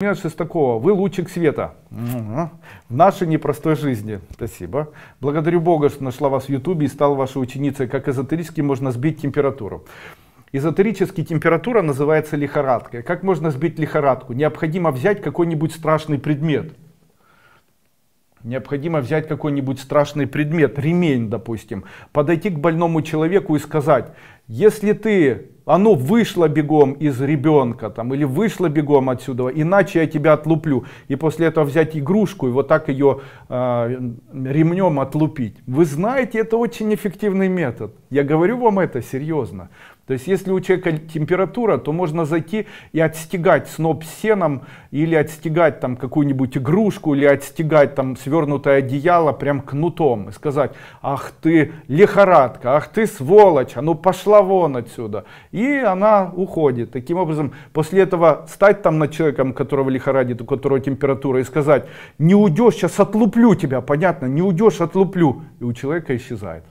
Мира Шестакова, вы лучик света в нашей непростой жизни. Спасибо. Благодарю Бога, что нашла вас в Ютубе и стала вашей ученицей. Как эзотерически можно сбить температуру. Эзотерически температура называется лихорадкой. Как можно сбить лихорадку? Необходимо взять какой-нибудь страшный предмет. Необходимо взять какой-нибудь страшный предмет, ремень, допустим, подойти к больному человеку и сказать, если ты оно вышло бегом из ребенка там, или вышло бегом отсюда, иначе я тебя отлуплю. И после этого взять игрушку и вот так ее э, ремнем отлупить. Вы знаете, это очень эффективный метод. Я говорю вам это серьезно. То есть, если у человека температура, то можно зайти и отстегать сноп сеном, или отстегать там какую-нибудь игрушку, или отстегать там свернутое одеяло прям кнутом и сказать, ах ты лихорадка, ах ты сволочь, а ну пошла вон отсюда. И она уходит. Таким образом, после этого стать там над человеком, которого лихорадит, у которого температура, и сказать, не уйдешь, сейчас отлуплю тебя, понятно, не уйдешь, отлуплю. И у человека исчезает.